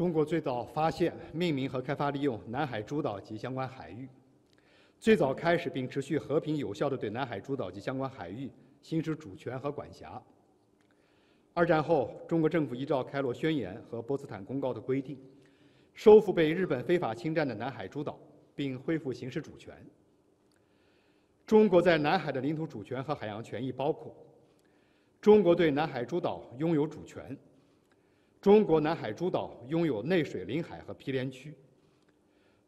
中国最早发现、命名和开发利用南海诸岛及相关海域，最早开始并持续和平有效地对南海诸岛及相关海域行使主权和管辖。二战后，中国政府依照《开罗宣言》和《波茨坦公告》的规定，收复被日本非法侵占的南海诸岛，并恢复行使主权。中国在南海的领土主权和海洋权益包括：中国对南海诸岛拥有主权。中国南海诸岛拥有内水领海和毗连区。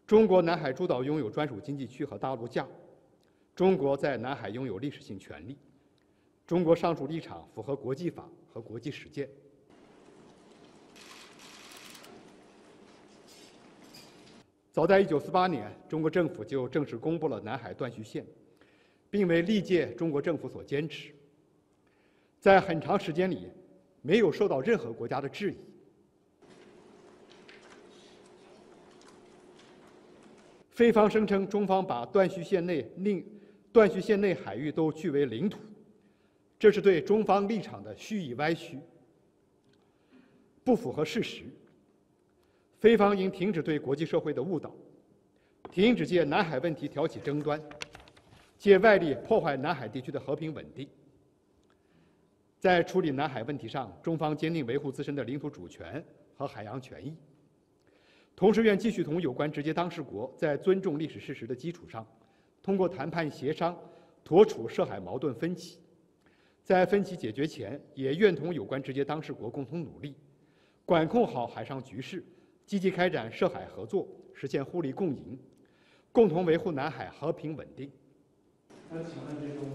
中国南海诸岛拥有专属经济区和大陆架。中国在南海拥有历史性权利。中国上述立场符合国际法和国际实践。早在1948年，中国政府就正式公布了南海断续线，并为历届中国政府所坚持。在很长时间里。没有受到任何国家的质疑。菲方声称中方把断续线内另断续线内海域都据为领土，这是对中方立场的蓄意歪曲，不符合事实。菲方应停止对国际社会的误导，停止借南海问题挑起争端，借外力破坏南海地区的和平稳定。在处理南海问题上，中方坚定维护自身的领土主权和海洋权益。同时，愿继续同有关直接当事国在尊重历史事实的基础上，通过谈判协商妥处涉海矛盾分歧。在分歧解决前，也愿同有关直接当事国共同努力，管控好海上局势，积极开展涉海合作，实现互利共赢，共同维护南海和平稳定。那请问这种？